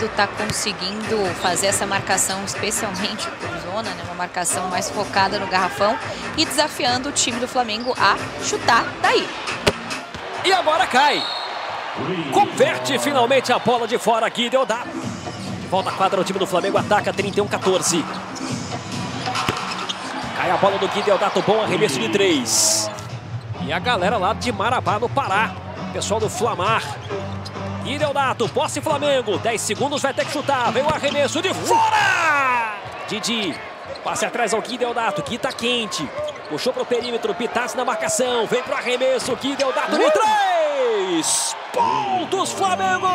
Está conseguindo fazer essa marcação, especialmente por zona, né? uma marcação mais focada no garrafão e desafiando o time do Flamengo a chutar daí. E agora cai. Converte finalmente a bola de fora aqui, Deodato. Volta a quadra, o time do Flamengo ataca 31-14. Cai a bola do Gui Deodato, bom arremesso de três. E a galera lá de Marabá, no Pará. Pessoal do Flamar. Gui Deodato, posse Flamengo. 10 segundos, vai ter que chutar. Vem o arremesso de fora! Didi, passe atrás ao Gui Deodato. Gui tá quente. Puxou pro perímetro, Pitas na marcação. Vem pro arremesso, Gui Deodato de três! Pontos Flamengo!